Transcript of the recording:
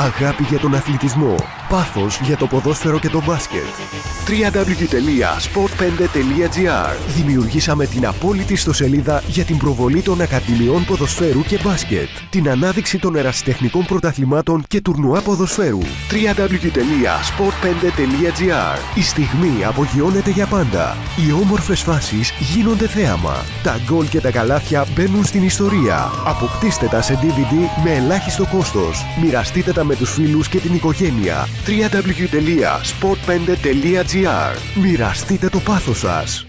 Αγάπη για τον αθλητισμό. Πάθος για το ποδόσφαιρο και το μπάσκετ. www.sport5.gr Δημιουργήσαμε την απόλυτη ιστοσελίδα για την προβολή των Ακαδημιών Ποδοσφαίρου και Μπάσκετ. Την ανάδειξη των ερασιτεχνικών πρωταθλημάτων και τουρνουά ποδοσφαίρου. www.sport5.gr Η στιγμή απογειώνεται για πάντα. Οι όμορφες φάσεις γίνονται θέαμα. Τα γκολ και τα καλάθια μπαίνουν στην ιστορία. Αποκτήστε τα σε DVD με ελάχιστο κόστος. Μοιραστείτε τα με τους φίλους και την οικογένεια. www.sport5.gr Μοιραστείτε το πάθος σας.